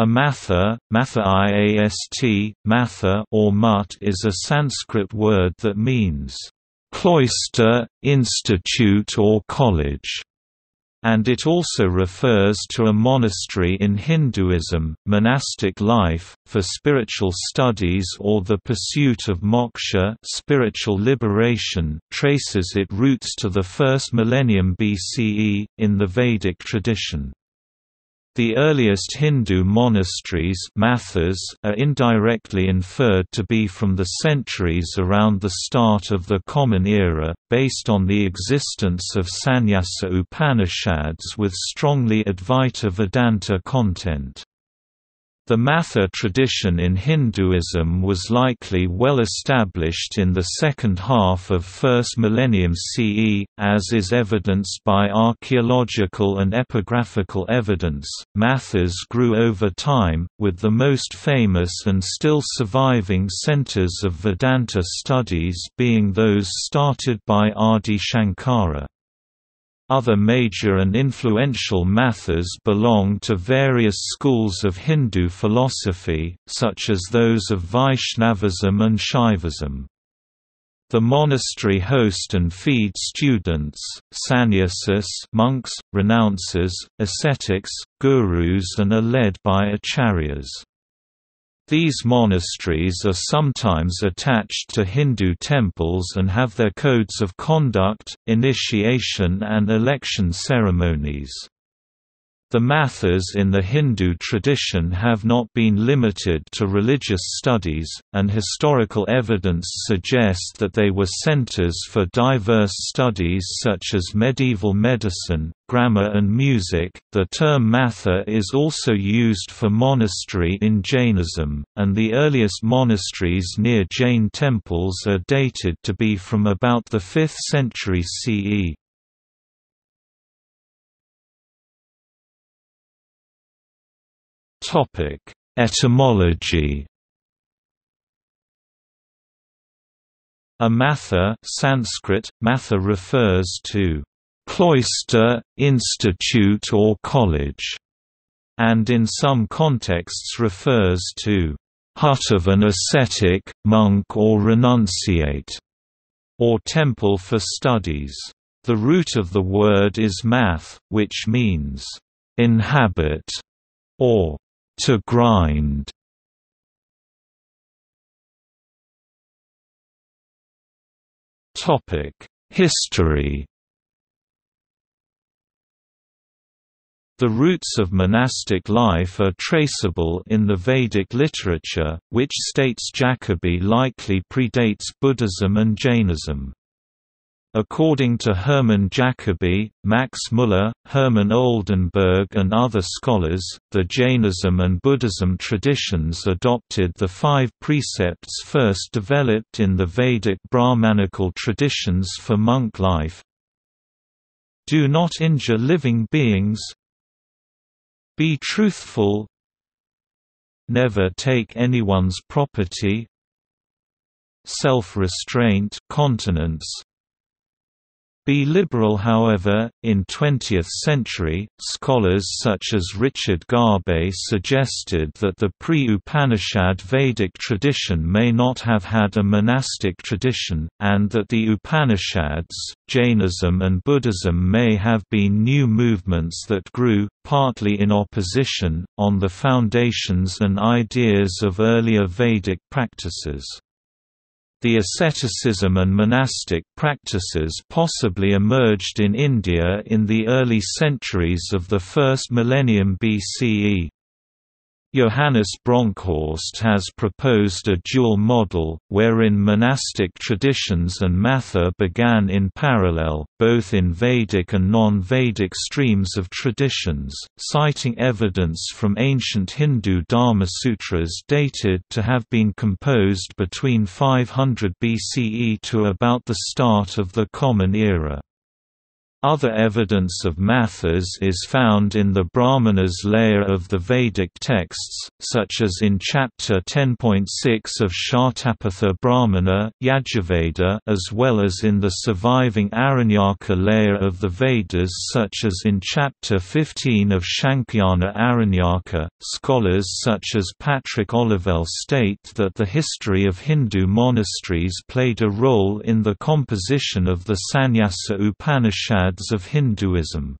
A matha, matha iast, matha or mutt is a Sanskrit word that means cloister, institute or college and it also refers to a monastery in Hinduism, monastic life, for spiritual studies or the pursuit of moksha spiritual liberation traces its roots to the first millennium BCE, in the Vedic tradition. The earliest Hindu monasteries mathas are indirectly inferred to be from the centuries around the start of the Common Era, based on the existence of Sannyasa Upanishads with strongly Advaita Vedanta content. The Matha tradition in Hinduism was likely well established in the second half of first millennium CE, as is evidenced by archaeological and epigraphical evidence. Mathas grew over time, with the most famous and still surviving centers of Vedanta studies being those started by Adi Shankara. Other major and influential mathas belong to various schools of Hindu philosophy, such as those of Vaishnavism and Shaivism. The monastery host and feed students, sannyasis monks, renouncers, ascetics, gurus and are led by acharyas. These monasteries are sometimes attached to Hindu temples and have their codes of conduct, initiation and election ceremonies. The mathas in the Hindu tradition have not been limited to religious studies, and historical evidence suggests that they were centers for diverse studies such as medieval medicine, grammar, and music. The term matha is also used for monastery in Jainism, and the earliest monasteries near Jain temples are dated to be from about the 5th century CE. Topic: Etymology. A matha Sanskrit, matha refers to cloister, institute or college, and in some contexts refers to hut of an ascetic, monk or renunciate, or temple for studies. The root of the word is math, which means inhabit or to grind. Topic: History. The roots of monastic life are traceable in the Vedic literature, which states Jacobi likely predates Buddhism and Jainism. According to Hermann Jacobi, Max Müller, Hermann Oldenberg and other scholars, the Jainism and Buddhism traditions adopted the five precepts first developed in the Vedic Brahmanical traditions for monk life. Do not injure living beings. Be truthful. Never take anyone's property. Self-restraint continence be liberal however, in 20th century, scholars such as Richard Garbe suggested that the pre-Upanishad Vedic tradition may not have had a monastic tradition, and that the Upanishads, Jainism and Buddhism may have been new movements that grew, partly in opposition, on the foundations and ideas of earlier Vedic practices. The asceticism and monastic practices possibly emerged in India in the early centuries of the first millennium BCE. Johannes Bronkhorst has proposed a dual model, wherein monastic traditions and matha began in parallel, both in Vedic and non-Vedic streams of traditions, citing evidence from ancient Hindu Dharma sutras dated to have been composed between 500 BCE to about the start of the Common Era. Other evidence of mathas is found in the Brahmanas layer of the Vedic texts, such as in Chapter 10.6 of Shatapatha Brahmana Yajurveda, as well as in the surviving Aranyaka layer of the Vedas such as in Chapter 15 of Shankhayana Aranyaka. Scholars such as Patrick Olivelle state that the history of Hindu monasteries played a role in the composition of the Sannyasa Upanishad Upanishads of Hinduism.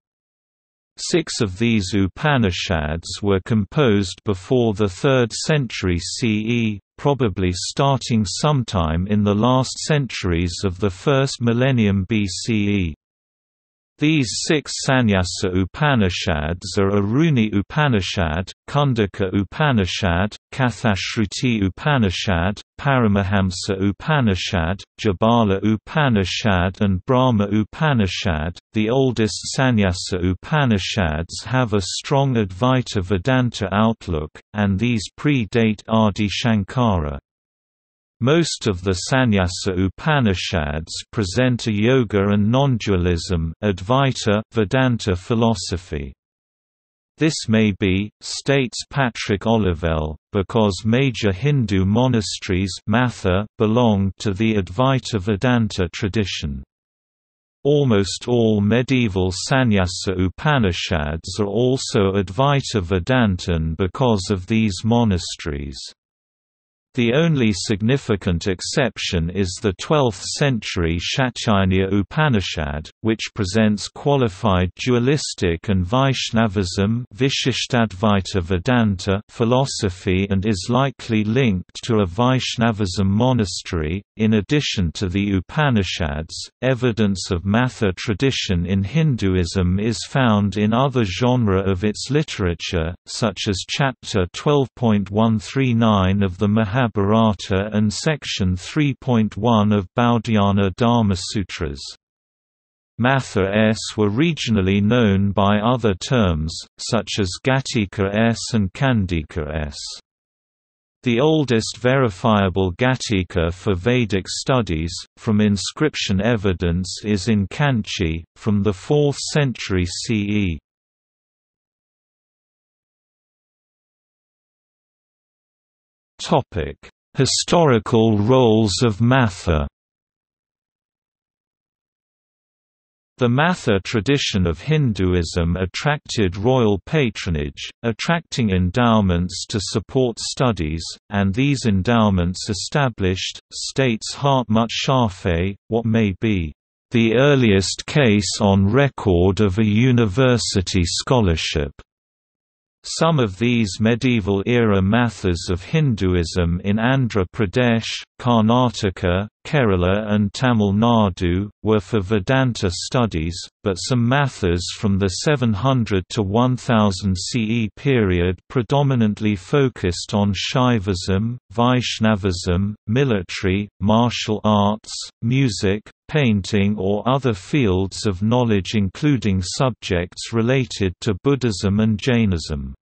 Six of these Upanishads were composed before the 3rd century CE, probably starting sometime in the last centuries of the first millennium BCE. These six Sannyasa Upanishads are Aruni Upanishad, Kundika Upanishad, Kathashruti Upanishad, Paramahamsa Upanishad, Jabala Upanishad, and Brahma Upanishad. The oldest Sannyasa Upanishads have a strong Advaita Vedanta outlook, and these predate Adi Shankara. Most of the Sannyasa Upanishads present a yoga and non-dualism Advaita Vedanta philosophy. This may be, states Patrick Olivelle, because major Hindu monasteries Matha belong to the Advaita Vedanta tradition. Almost all medieval Sannyasa Upanishads are also Advaita Vedantan because of these monasteries. The only significant exception is the 12th-century Shaktyayana Upanishad, which presents qualified dualistic and Vaishnavism Vedanta philosophy and is likely linked to a Vaishnavism monastery. In addition to the Upanishads, evidence of Matha tradition in Hinduism is found in other genre of its literature, such as chapter 12.139 of the Mahabharata Mahabharata and Section 3.1 of Baudhayana Dharmasutras. Matha-s were regionally known by other terms, such as Gatika-s and Kandika-s. The oldest verifiable Gatika for Vedic studies, from inscription evidence is in Kanchi, from the 4th century CE. Topic: Historical roles of Matha. The Matha tradition of Hinduism attracted royal patronage, attracting endowments to support studies, and these endowments established, states Hartmut Scharfe, what may be the earliest case on record of a university scholarship. Some of these medieval-era mathas of Hinduism in Andhra Pradesh, Karnataka, Kerala and Tamil Nadu, were for Vedanta studies, but some mathas from the 700 to 1000 CE period predominantly focused on Shaivism, Vaishnavism, military, martial arts, music, painting or other fields of knowledge including subjects related to Buddhism and Jainism.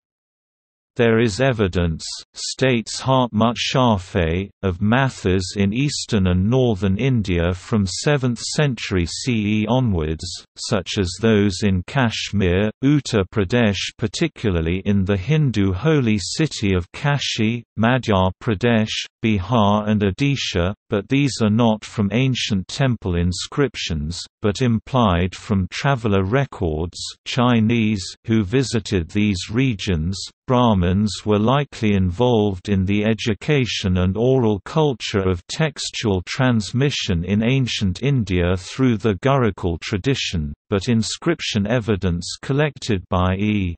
There is evidence, states Hartmut Scharfe, of mathas in eastern and northern India from 7th century CE onwards, such as those in Kashmir, Uttar Pradesh particularly in the Hindu holy city of Kashi, Madhya Pradesh, Bihar and Odisha, but these are not from ancient temple inscriptions, but implied from traveler records Chinese who visited these regions, Brahmins were likely involved in the education and oral culture of textual transmission in ancient India through the Gurukul tradition, but inscription evidence collected by E.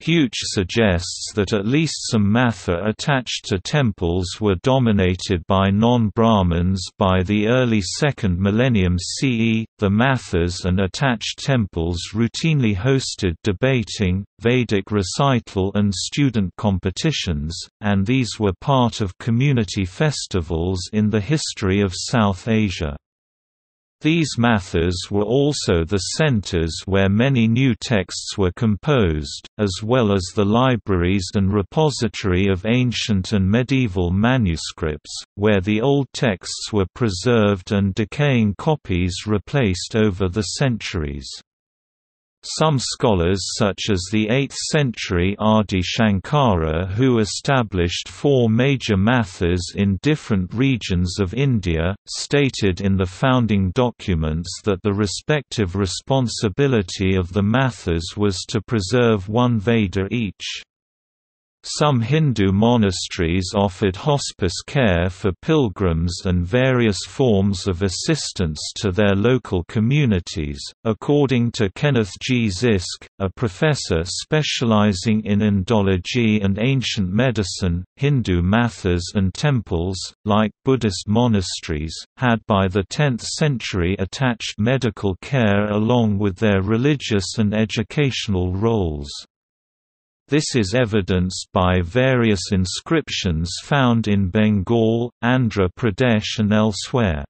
Huge suggests that at least some Matha attached to temples were dominated by non-Brahmins by the early 2nd millennium CE. The Mathas and attached temples routinely hosted debating, Vedic recital and student competitions, and these were part of community festivals in the history of South Asia. These mathas were also the centers where many new texts were composed, as well as the libraries and repository of ancient and medieval manuscripts, where the old texts were preserved and decaying copies replaced over the centuries. Some scholars such as the 8th-century Adi Shankara who established four major mathas in different regions of India, stated in the founding documents that the respective responsibility of the mathas was to preserve one Veda each. Some Hindu monasteries offered hospice care for pilgrims and various forms of assistance to their local communities. According to Kenneth G. Zysk, a professor specializing in Indology and ancient medicine, Hindu mathas and temples, like Buddhist monasteries, had by the 10th century attached medical care along with their religious and educational roles. This is evidenced by various inscriptions found in Bengal, Andhra Pradesh and elsewhere.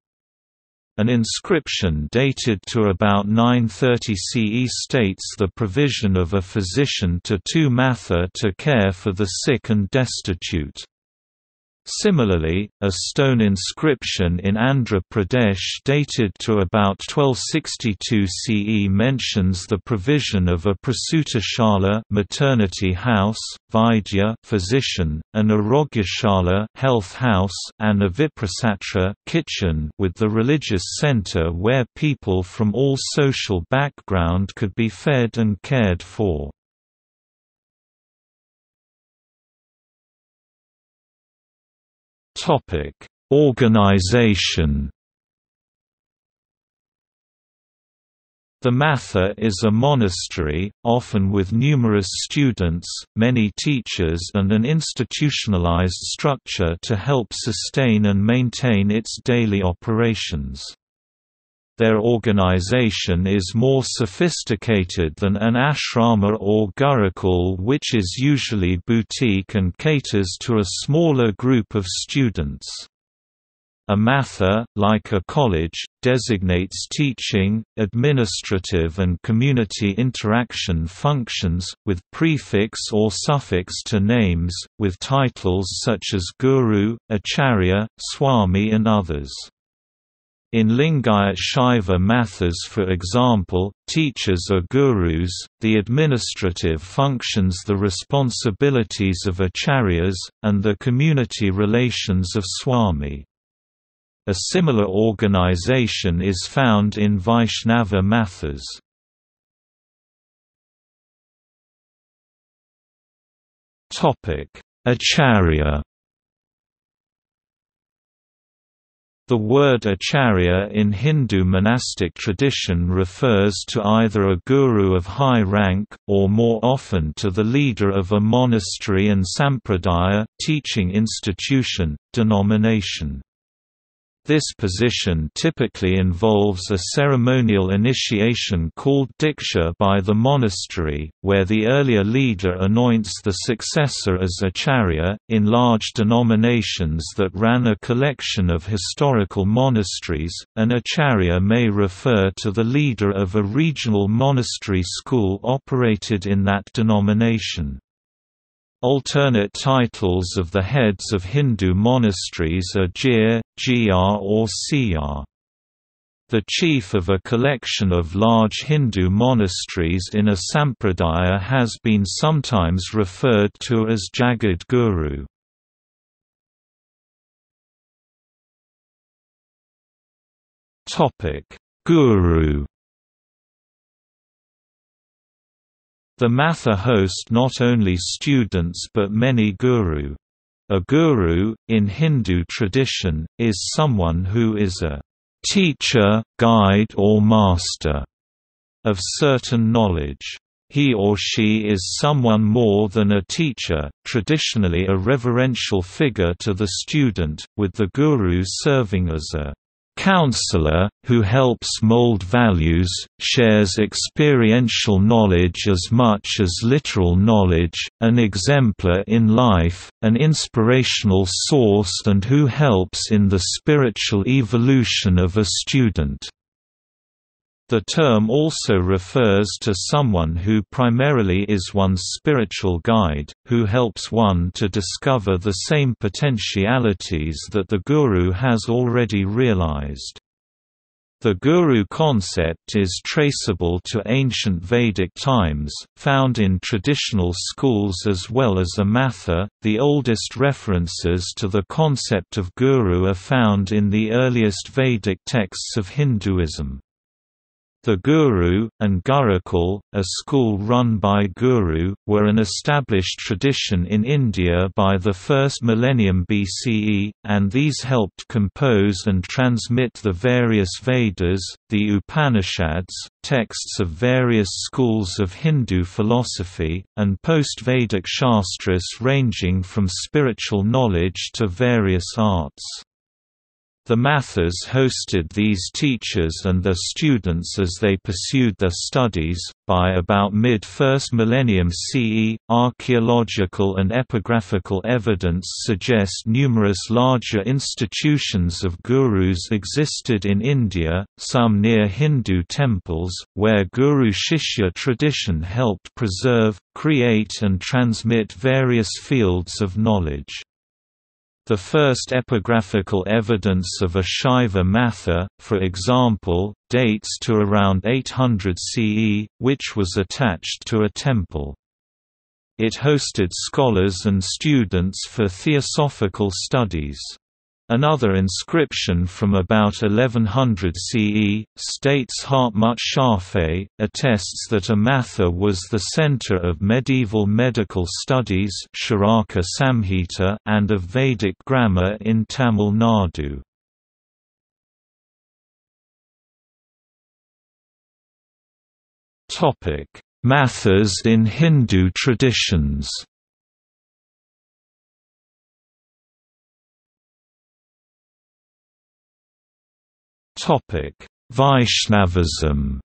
An inscription dated to about 930 CE states the provision of a physician to two matha to care for the sick and destitute. Similarly, a stone inscription in Andhra Pradesh dated to about 1262 CE mentions the provision of a prasutashala maternity house, vaidya physician, an arogyashala health house, and a viprasatra kitchen with the religious center where people from all social background could be fed and cared for. Topic: Organization. The Matha is a monastery, often with numerous students, many teachers and an institutionalized structure to help sustain and maintain its daily operations. Their organization is more sophisticated than an ashrama or gurukul which is usually boutique and caters to a smaller group of students. A matha, like a college, designates teaching, administrative and community interaction functions, with prefix or suffix to names, with titles such as guru, acharya, swami and others. In Lingayat Shaiva Mathas for example, teachers are gurus, the administrative functions the responsibilities of acharyas, and the community relations of swami. A similar organization is found in Vaishnava Mathas. Acharya The word acharya in Hindu monastic tradition refers to either a guru of high rank, or more often to the leader of a monastery and sampradaya teaching institution, denomination. This position typically involves a ceremonial initiation called diksha by the monastery, where the earlier leader anoints the successor as acharya. In large denominations that ran a collection of historical monasteries, an acharya may refer to the leader of a regional monastery school operated in that denomination. Alternate titles of the heads of Hindu monasteries are Jir, Gr or Cr. The chief of a collection of large Hindu monasteries in a sampradaya has been sometimes referred to as Jagad Guru. Guru The Matha host not only students but many guru. A guru, in Hindu tradition, is someone who is a teacher, guide or master of certain knowledge. He or she is someone more than a teacher, traditionally a reverential figure to the student, with the guru serving as a counselor, who helps mold values, shares experiential knowledge as much as literal knowledge, an exemplar in life, an inspirational source and who helps in the spiritual evolution of a student. The term also refers to someone who primarily is one's spiritual guide, who helps one to discover the same potentialities that the guru has already realized. The guru concept is traceable to ancient Vedic times, found in traditional schools as well as a matha. The oldest references to the concept of guru are found in the earliest Vedic texts of Hinduism. The Guru, and Gurukul, a school run by Guru, were an established tradition in India by the first millennium BCE, and these helped compose and transmit the various Vedas, the Upanishads, texts of various schools of Hindu philosophy, and post-Vedic shastras ranging from spiritual knowledge to various arts. The Mathas hosted these teachers and their students as they pursued their studies. By about mid 1st millennium CE, archaeological and epigraphical evidence suggest numerous larger institutions of gurus existed in India, some near Hindu temples, where Guru Shishya tradition helped preserve, create, and transmit various fields of knowledge. The first epigraphical evidence of a Shaiva Matha, for example, dates to around 800 CE, which was attached to a temple. It hosted scholars and students for theosophical studies. Another inscription from about 1100 CE, states Hartmut Scharfe, attests that Amatha was the center of medieval medical studies Samhita and of Vedic grammar in Tamil Nadu. Mathas in Hindu traditions Topic: Vaishnavism.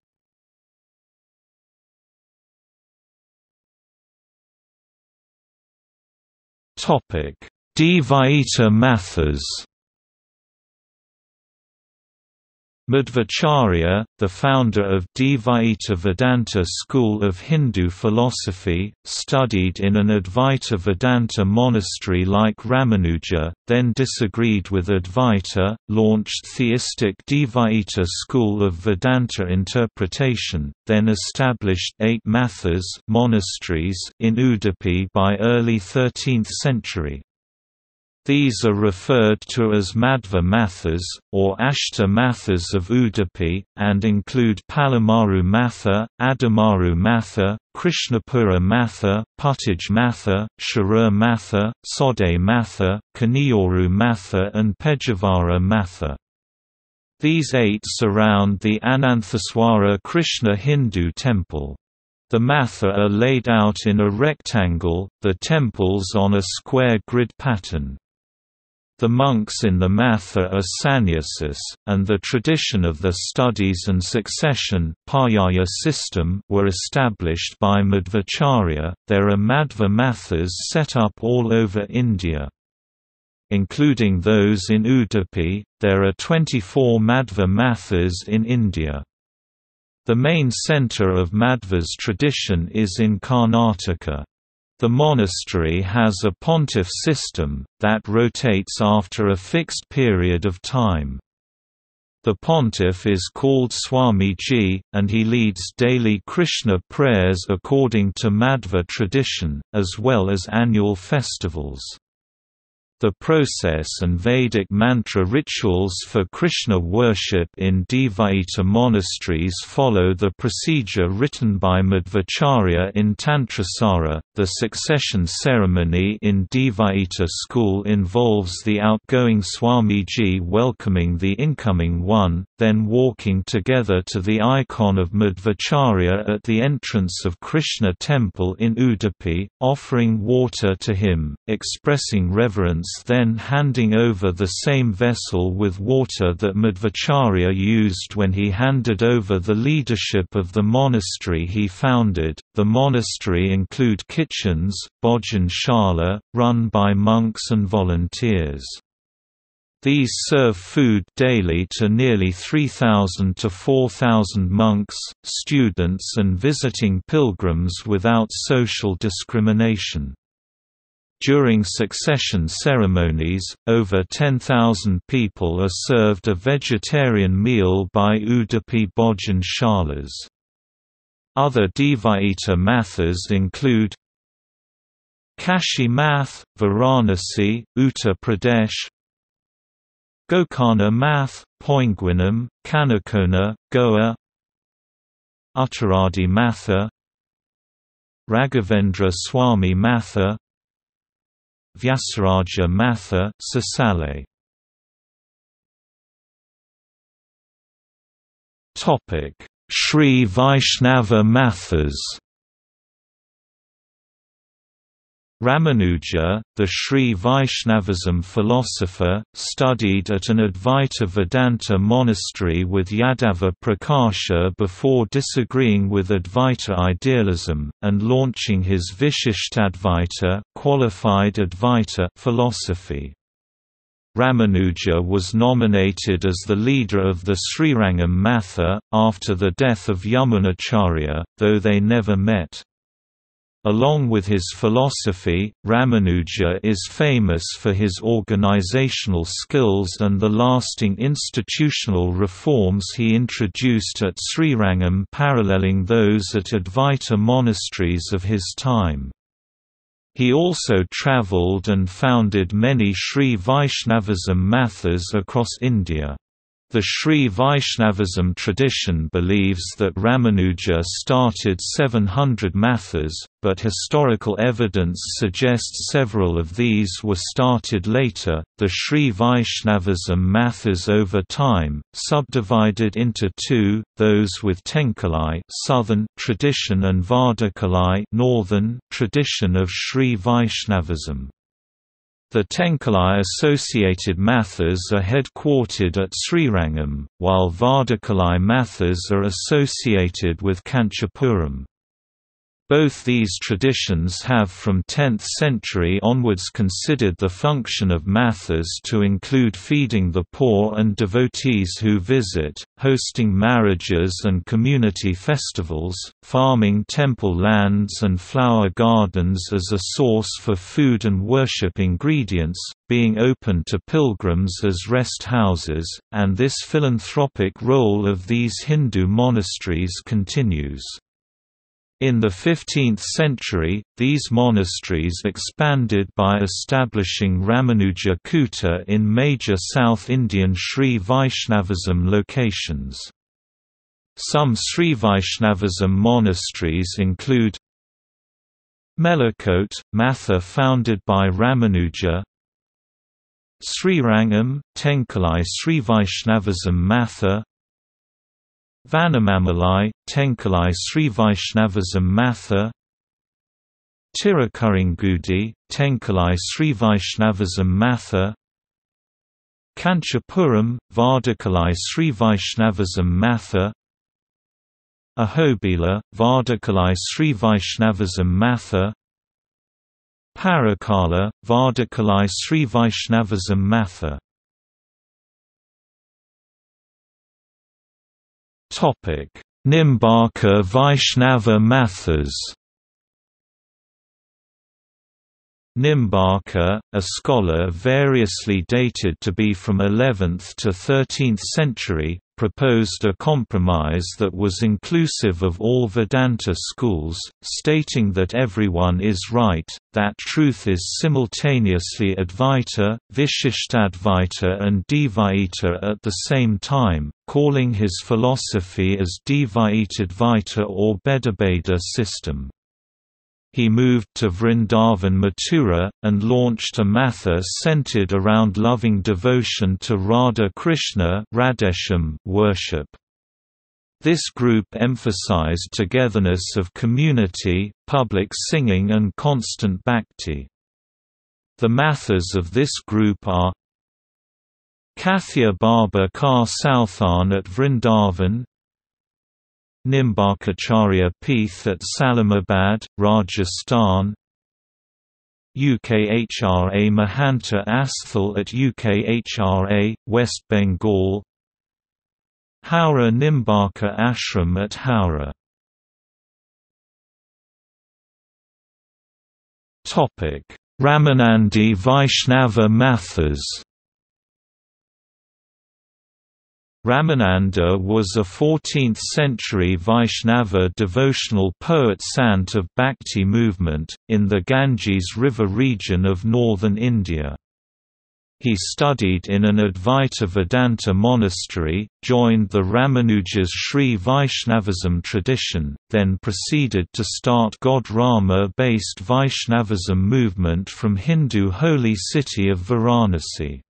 Topic: Dvaita Mathas. Madhvacharya, the founder of Dvaita Vedanta school of Hindu philosophy, studied in an Advaita Vedanta monastery like Ramanuja, then disagreed with Advaita, launched theistic Dvaita school of Vedanta interpretation, then established eight mathas monasteries in Udupi by early 13th century. These are referred to as Madhva Mathas, or Ashta Mathas of Udupi, and include Palimaru Matha, Adamaru Matha, Krishnapura Matha, Puttige Matha, Shirur Matha, Sode Matha, Kaniyoru Matha and Pejavara Matha. These eight surround the Ananthaswara Krishna Hindu temple. The matha are laid out in a rectangle, the temples on a square grid pattern. The monks in the Matha are sannyasis, and the tradition of the studies and succession system were established by Madhvacharya. There are Madhva Mathas set up all over India. Including those in Udupi, there are 24 Madhva Mathas in India. The main centre of Madhva's tradition is in Karnataka. The monastery has a pontiff system, that rotates after a fixed period of time. The pontiff is called Swamiji, and he leads daily Krishna prayers according to Madhva tradition, as well as annual festivals. The process and Vedic mantra rituals for Krishna worship in Dvaita monasteries follow the procedure written by Madhvacharya in Tantrasara. The succession ceremony in Dvaita school involves the outgoing Swamiji welcoming the incoming one, then walking together to the icon of Madhvacharya at the entrance of Krishna temple in Udupi, offering water to him, expressing reverence then handing over the same vessel with water that Madhvacharya used when he handed over the leadership of the monastery he founded. The monastery include kitchens, bhojan shala, run by monks and volunteers. These serve food daily to nearly 3,000 to 4,000 monks, students and visiting pilgrims without social discrimination. During succession ceremonies, over 10,000 people are served a vegetarian meal by Udupi Bhojan Shalas. Other Dvaita mathas include Kashi Math, Varanasi, Uttar Pradesh Gokarna Math, Poinguinim, Canacona, Goa Uttaradi Matha Raghavendra Swami Matha Vyasaraja Matha Sosale. Topic: Sri Vaishnava Mathas Ramanuja, the Sri Vaishnavism philosopher, studied at an Advaita Vedanta monastery with Yadava Prakasha before disagreeing with Advaita idealism, and launching his Vishishtadvaita qualified Advaita philosophy. Ramanuja was nominated as the leader of the Srirangam Matha, after the death of Yamunacharya, though they never met. Along with his philosophy, Ramanuja is famous for his organizational skills and the lasting institutional reforms he introduced at Srirangam paralleling those at Advaita monasteries of his time. He also travelled and founded many Sri Vaishnavism mathas across India. The Sri Vaishnavism tradition believes that Ramanuja started 700 mathas, but historical evidence suggests several of these were started later. The Sri Vaishnavism mathas over time, subdivided into two, those with Tenkalai southern tradition and Vadakalai northern tradition of Sri Vaishnavism. The Tenkalai-associated Mathas are headquartered at Srirangam, while Vadakalai Mathas are associated with Kanchipuram. Both these traditions have from 10th century onwards considered the function of mathas to include feeding the poor and devotees who visit, hosting marriages and community festivals, farming temple lands and flower gardens as a source for food and worship ingredients, being open to pilgrims as rest houses, and this philanthropic role of these Hindu monasteries continues. In the 15th century, these monasteries expanded by establishing Ramanuja Kuta in major South Indian Sri Vaishnavism locations. Some Sri Vaishnavism monasteries include Melukote, Matha founded by Ramanuja Srirangam, Tenkalai Sri Vaishnavism Matha Vanamamalai, Tenkalai Sri Vaishnavism Matha Tirukurangudi, Tenkalai Sri Vaishnavism Matha Kanchipuram, Vadakalai Sri Vaishnavism Matha Ahobila, Vadakalai Sri Vaishnavism Matha Parakala, Vadakalai Sri Vaishnavism Matha Topic: Nimbarka Vaishnava Mathas Nimbarka, a scholar variously dated to be from 11th to 13th century, proposed a compromise that was inclusive of all Vedanta schools, stating that everyone is right, that truth is simultaneously Advaita, Vishishtadvaita and Dvaita at the same time, calling his philosophy as Dvaitadvaita or Bhedabheda system. He moved to Vrindavan Mathura, and launched a matha centered around loving devotion to Radha Krishna worship. This group emphasized togetherness of community, public singing and constant bhakti. The mathas of this group are Kathia Baba Ka Southan at Vrindavan Nimbarkacharya Peeth at Salimabad, Rajasthan. UKHRA Mahanta Asthal at UKHRA, West Bengal. Howrah Nimbarka Ashram at Howrah. Ramanandi Vaishnava Mathas Ramananda was a 14th-century Vaishnava devotional poet sant of Bhakti movement, in the Ganges River region of northern India. He studied in an Advaita Vedanta monastery, joined the Ramanuja's Sri Vaishnavism tradition, then proceeded to start God Rama-based Vaishnavism movement from Hindu holy city of Varanasi.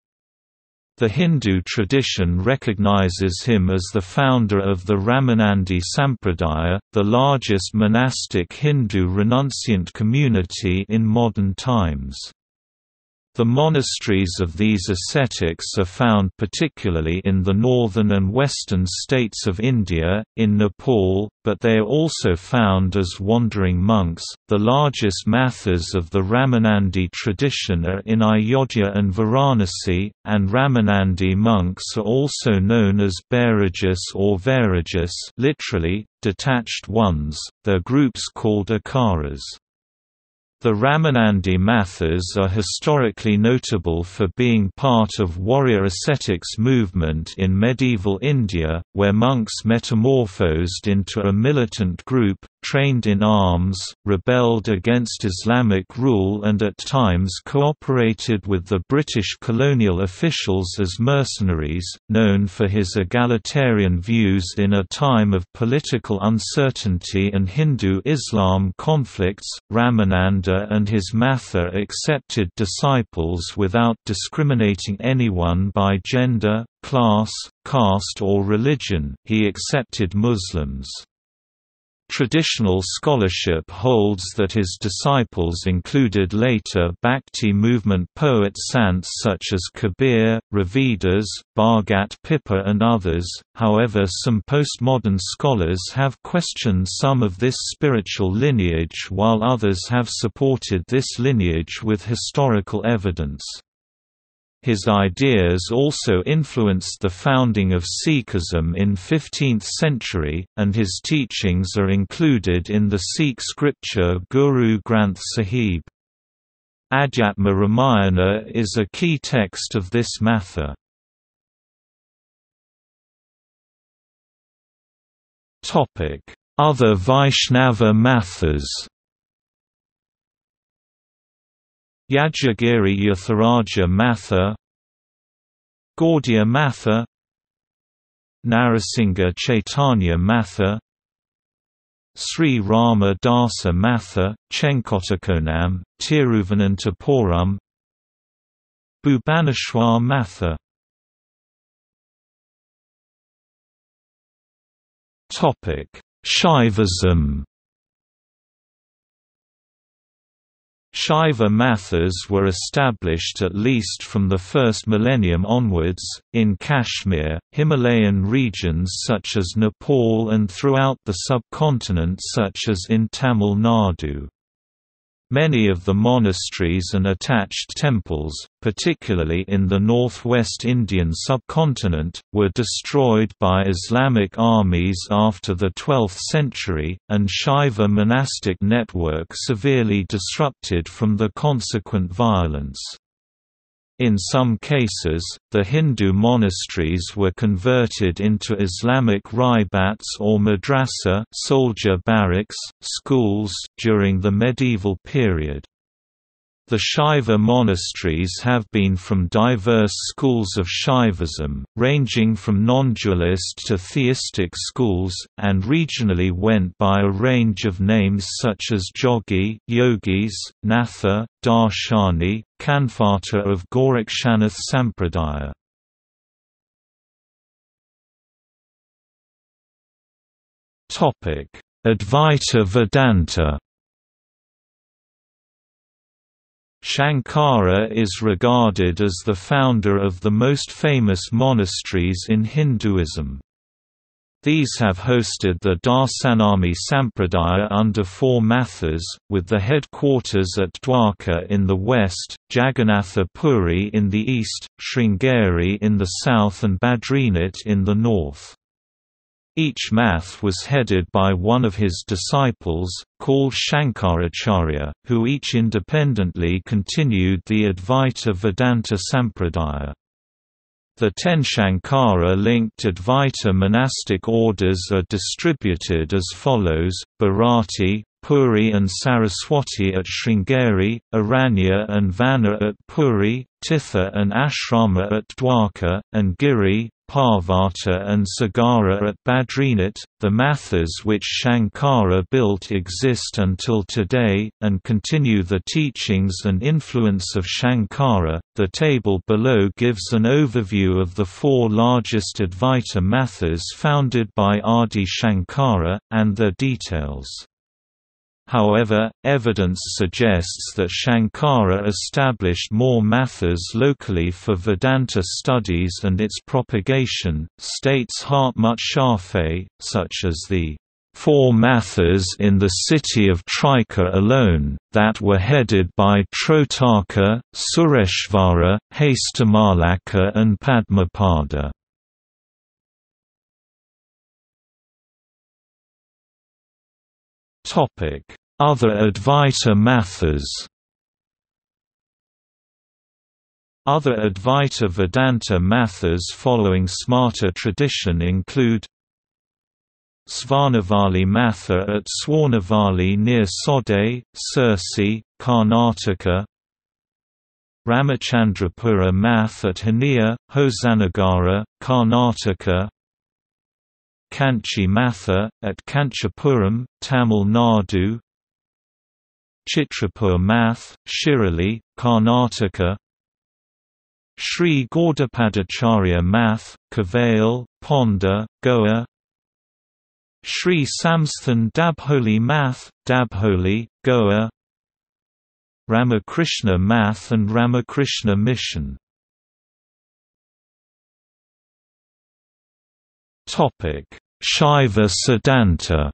The Hindu tradition recognizes him as the founder of the Ramanandi Sampradaya, the largest monastic Hindu renunciant community in modern times. The monasteries of these ascetics are found particularly in the northern and western states of India, in Nepal, but they are also found as wandering monks. The largest mathas of the Ramanandi tradition are in Ayodhya and Varanasi, and Ramanandi monks are also known as Bairajas or Vairajas, literally detached ones. Their groups called akharas. The Ramanandi Mathas are historically notable for being part of warrior ascetics movement in medieval India, where monks metamorphosed into a militant group, trained in arms, rebelled against Islamic rule and at times cooperated with the British colonial officials as mercenaries. Known for his egalitarian views in a time of political uncertainty and Hindu-Islam conflicts, Ramananda and his Matha accepted disciples without discriminating anyone by gender, class, caste or religion, he accepted Muslims. Traditional scholarship holds that his disciples included later Bhakti movement sants such as Kabir, Ravidas, Bhagat Pippa and others, however some postmodern scholars have questioned some of this spiritual lineage while others have supported this lineage with historical evidence. His ideas also influenced the founding of Sikhism in 15th century, and his teachings are included in the Sikh scripture Guru Granth Sahib. Adhyatma Ramayana is a key text of this matha. Other Vaishnava mathas Yajagiri Yathiraja Matha Gaudiya Matha Narasingha Chaitanya Matha Sri Rama Dasa Matha, Chenkottakonam, Tiruvananthapuram Bhubaneswar Matha. Shaivism Shaiva mathas were established at least from the first millennium onwards, in Kashmir, Himalayan regions such as Nepal and throughout the subcontinent such as in Tamil Nadu. Many of the monasteries and attached temples, particularly in the northwest Indian subcontinent, were destroyed by Islamic armies after the 12th century, and Shaiva monastic network severely disrupted from the consequent violence. In some cases, the Hindu monasteries were converted into Islamic ribats or madrasa soldier barracks, schools during the medieval period. The Shaiva monasteries have been from diverse schools of Shaivism, ranging from non-dualist to theistic schools, and regionally went by a range of names such as Jogi, Yogis, Natha, Darshani, Kanfata of Gorakshanath Sampradaya. Advaita Vedanta Shankara is regarded as the founder of the most famous monasteries in Hinduism. These have hosted the Dashanami Sampradaya under four mathas, with the headquarters at Dwarka in the west, Jagannatha Puri in the east, Sringeri in the south and Badrinath in the north. Each math was headed by one of his disciples, called Shankaracharya, who each independently continued the Advaita Vedanta Sampradaya. The ten Shankara-linked Advaita monastic orders are distributed as follows, Bharati, Puri and Saraswati at Sringeri, Aranya and Vana at Puri, Tirtha and Ashrama at Dwarka, and Giri, Parvata and Sagara at Badrinath. The mathas which Shankara built exist until today, and continue the teachings and influence of Shankara. The table below gives an overview of the four largest Advaita mathas founded by Adi Shankara, and their details. However, evidence suggests that Shankara established more mathas locally for Vedanta studies and its propagation, states Hartmut Scharfe, such as the four mathas in the city of Trika alone, that were headed by Trotaka, Sureshvara, Hastamalaka and Padmapada. Other Advaita mathas Other Advaita Vedanta mathas following Smarta tradition include Svarnavali Matha at Swarnavali near Sode, Sirsi, Karnataka Ramachandrapura Math at Hania, Hosanagara, Karnataka Kanchi Matha, at Kanchipuram, Tamil Nadu. Chitrapur Math, Shirali, Karnataka. Sri Gaudapadacharya Math, Kavale, Ponda, Goa. Sri Samsthan Dabholi Math, Dabholi, Goa. Ramakrishna Math and Ramakrishna Mission Shaiva Siddhanta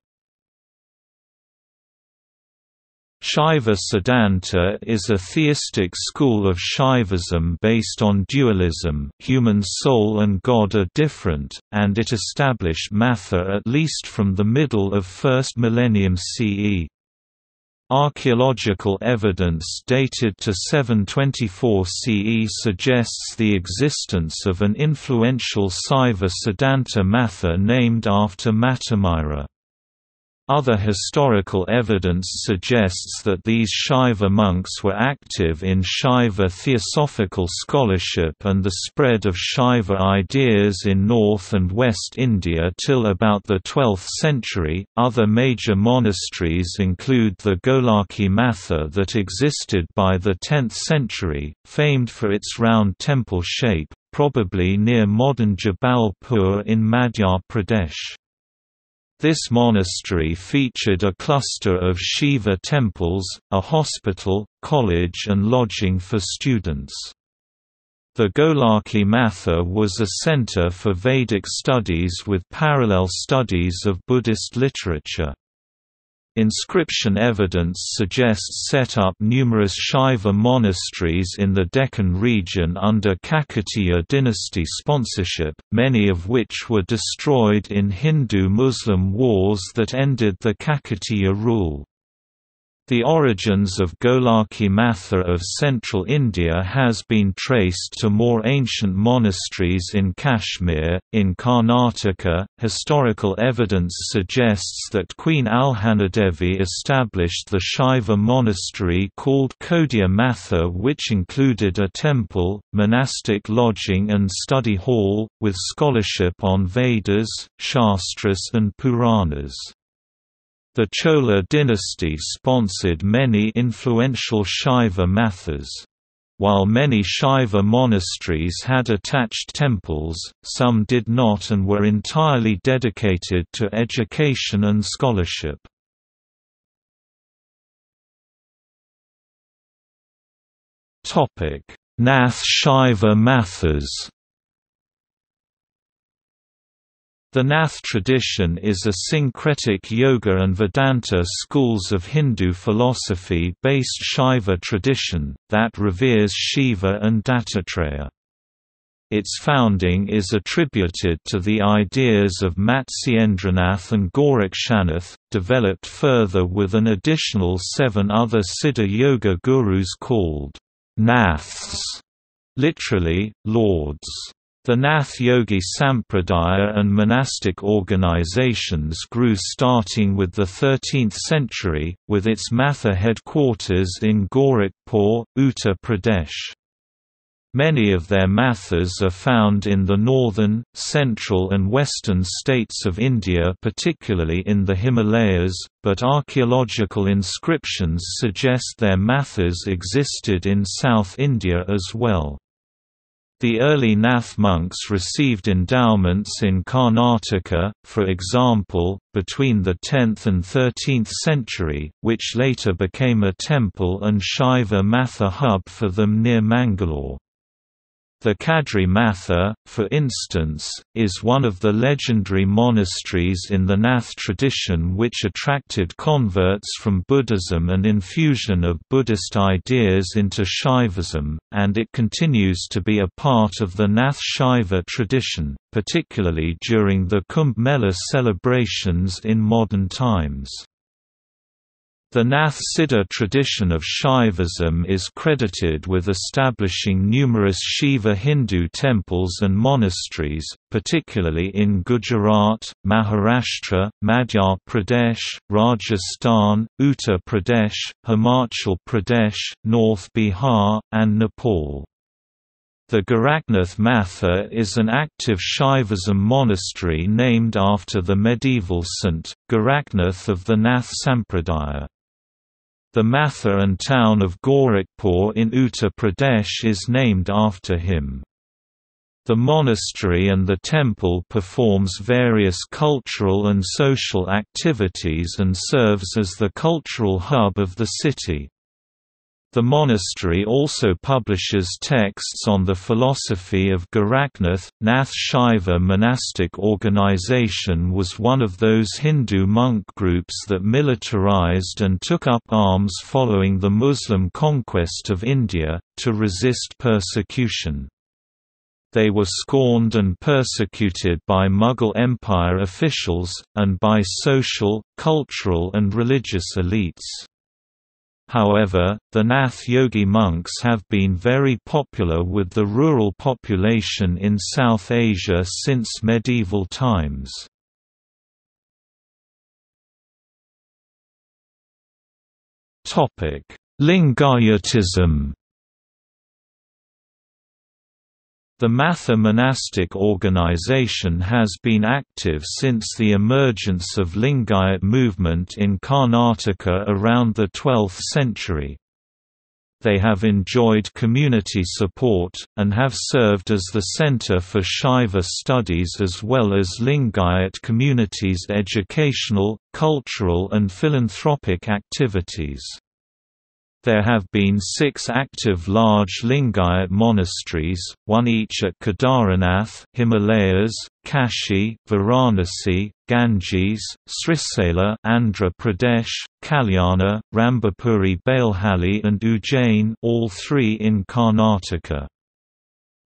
Shaiva Siddhanta is a theistic school of Shaivism based on dualism human soul and God are different, and it established Matha at least from the middle of 1st millennium CE. Archaeological evidence dated to 724 CE suggests the existence of an influential Saiva Siddhanta Matha named after Mattamayura. Other historical evidence suggests that these Shaiva monks were active in Shaiva theosophical scholarship and the spread of Shaiva ideas in North and West India till about the 12th century. Other major monasteries include the Golaki Matha that existed by the 10th century, famed for its round temple shape, probably near modern Jabalpur in Madhya Pradesh. This monastery featured a cluster of Shiva temples, a hospital, college and lodging for students. The Golaki Matha was a center for Vedic studies with parallel studies of Buddhist literature. Inscription evidence suggests set up numerous Shaiva monasteries in the Deccan region under Kakatiya dynasty sponsorship, many of which were destroyed in Hindu-Muslim wars that ended the Kakatiya rule. The origins of Golaki Matha of central India has been traced to more ancient monasteries in Kashmir. In Karnataka, historical evidence suggests that Queen Alhanadevi established the Shaiva monastery called Kodia Matha, which included a temple, monastic lodging, and study hall, with scholarship on Vedas, Shastras, and Puranas. The Chola dynasty sponsored many influential Shaiva mathas. While many Shaiva monasteries had attached temples, some did not and were entirely dedicated to education and scholarship. Nath Shaiva mathas The Nath tradition is a syncretic Yoga and Vedanta schools of Hindu philosophy-based Shaiva tradition, that reveres Shiva and Dattatreya. Its founding is attributed to the ideas of Matsyendranath and Gorakshanath, developed further with an additional seven other Siddha Yoga gurus called Naths, literally, lords. The Nath Yogi Sampradaya and monastic organizations grew starting with the 13th century, with its Matha headquarters in Gorakhpur, Uttar Pradesh. Many of their mathas are found in the northern, central and western states of India particularly in the Himalayas, but archaeological inscriptions suggest their mathas existed in South India as well. The early Nath monks received endowments in Karnataka, for example, between the 10th and 13th century, which later became a temple and Shaiva Matha hub for them near Mangalore. The Kadri Matha, for instance, is one of the legendary monasteries in the Nath tradition which attracted converts from Buddhism and infusion of Buddhist ideas into Shaivism, and it continues to be a part of the Nath Shaiva tradition, particularly during the Kumbh Mela celebrations in modern times. The Nath Siddha tradition of Shaivism is credited with establishing numerous Shiva Hindu temples and monasteries, particularly in Gujarat, Maharashtra, Madhya Pradesh, Rajasthan, Uttar Pradesh, Himachal Pradesh, North Bihar, and Nepal. The Gorakhnath Matha is an active Shaivism monastery named after the medieval saint, Gorakhnath of the Nath Sampradaya. The Matha and town of Gorakhpur in Uttar Pradesh is named after him. The monastery and the temple performs various cultural and social activities and serves as the cultural hub of the city. The monastery also publishes texts on the philosophy of Gorakhnath. Nath Shaiva monastic organization was one of those Hindu monk groups that militarized and took up arms following the Muslim conquest of India, to resist persecution. They were scorned and persecuted by Mughal Empire officials, and by social, cultural and religious elites. However, the Nath Yogi monks have been very popular with the rural population in South Asia since medieval times. Lingayatism The Matha monastic organization has been active since the emergence of Lingayat movement in Karnataka around the 12th century. They have enjoyed community support, and have served as the center for Shaiva studies as well as Lingayat communities' educational, cultural and philanthropic activities. There have been six active large Lingayat monasteries, one each at Kedaranath, Himalayas, Kashi, Varanasi, Ganges, Srisailam, Andhra Pradesh, Kalyana, Rambapuri Bailhali and Ujjain all three in Karnataka.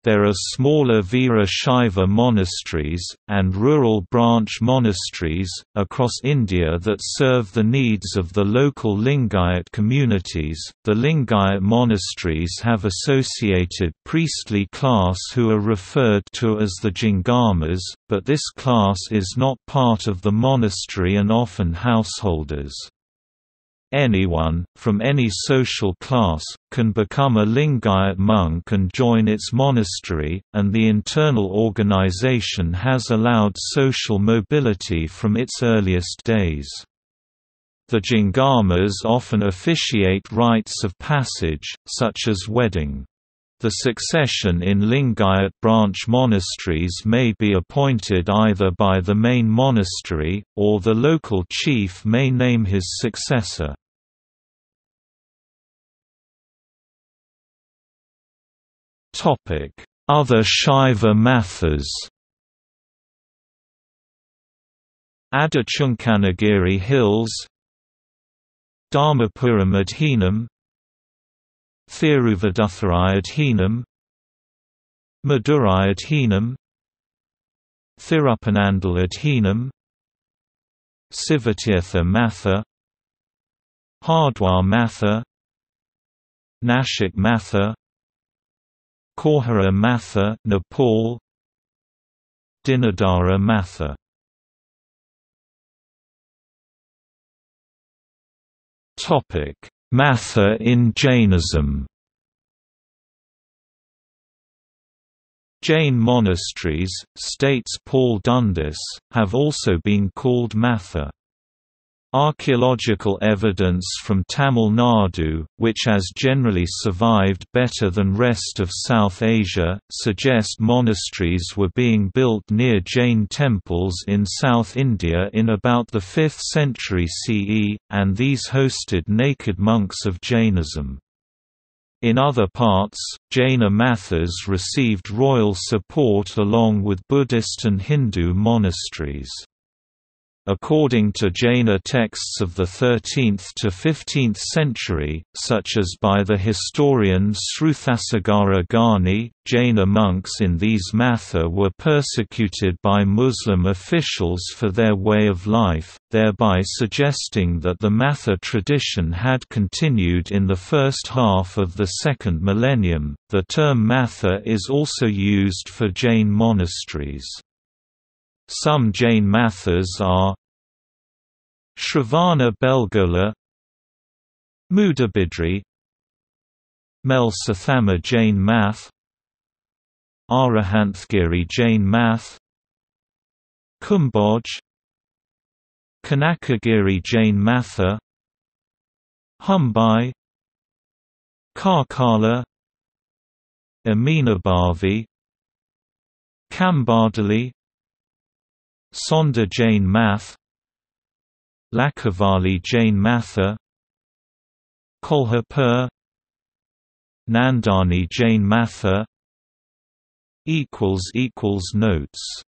There are smaller Veera Shaiva monasteries, and rural branch monasteries, across India that serve the needs of the local Lingayat communities. The Lingayat monasteries have associated priestly class who are referred to as the Jangamas, but this class is not part of the monastery and often householders. Anyone, from any social class, can become a Lingayat monk and join its monastery, and the internal organization has allowed social mobility from its earliest days. The Jangamas often officiate rites of passage, such as wedding. The succession in Lingayat branch monasteries may be appointed either by the main monastery, or the local chief may name his successor. Other Shaiva mathas Adichunchanagiri Hills. Dharmapuram Adhinam Thiruvaduthurai Adhinam Madurai Adhinam Thirupanandal Adhinam Sivatirtha Matha. Hardwar Matha. Nashik Matha Korhara Matha, Nepal Dinadara Matha Topic: Matha in Jainism. Jain monasteries, states Paul Dundas, have also been called Matha. Archaeological evidence from Tamil Nadu, which has generally survived better than rest of South Asia, suggest monasteries were being built near Jain temples in South India in about the 5th century CE, and these hosted naked monks of Jainism. In other parts, Jaina mathas received royal support along with Buddhist and Hindu monasteries. According to Jaina texts of the 13th to 15th century, such as by the historian Sruthasagara Ghani, Jaina monks in these matha were persecuted by Muslim officials for their way of life, thereby suggesting that the matha tradition had continued in the first half of the second millennium. The term matha is also used for Jain monasteries. Some Jain mathas are Shravana Belgola Mudabidri Mel Sathama Jain Math Arahanthgiri Jain Math Kumbhoj Kanakagiri Jain Matha Humbai Karkala Aminabhavi Kambadali Sonda Jain Math Lakavali Jain Matha Kolhapur Nandani Jain Matha Notes